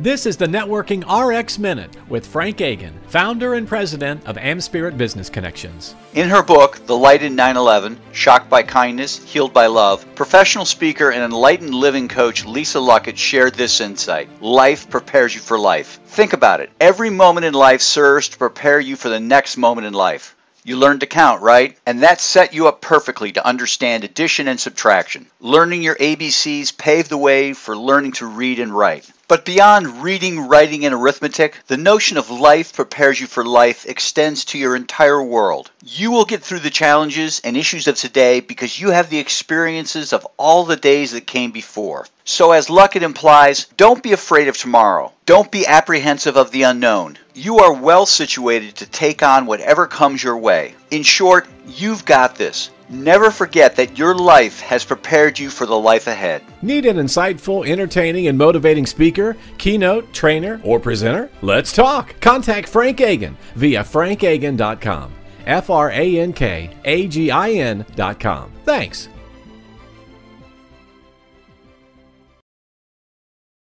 This is the Networking RX Minute with Frank Agin, founder and president of AmSpirit Business Connections. In her book, The Light in 9 11 Shocked by Kindness, Healed by Love, professional speaker and enlightened living coach Lisa Luckett shared this insight Life prepares you for life. Think about it. Every moment in life serves to prepare you for the next moment in life. You learned to count, right? And that set you up perfectly to understand addition and subtraction. Learning your ABCs paved the way for learning to read and write. But beyond reading, writing, and arithmetic, the notion of life prepares you for life extends to your entire world. You will get through the challenges and issues of today because you have the experiences of all the days that came before. So, as Luckett implies, don't be afraid of tomorrow. Don't be apprehensive of the unknown. You are well situated to take on whatever comes your way. In short, you've got this. Never forget that your life has prepared you for the life ahead. Need an insightful, entertaining, and motivating speaker, keynote, trainer, or presenter? Let's talk. Contact Frank Agin via frankagin.com. F R A N K A G I N.com. Thanks.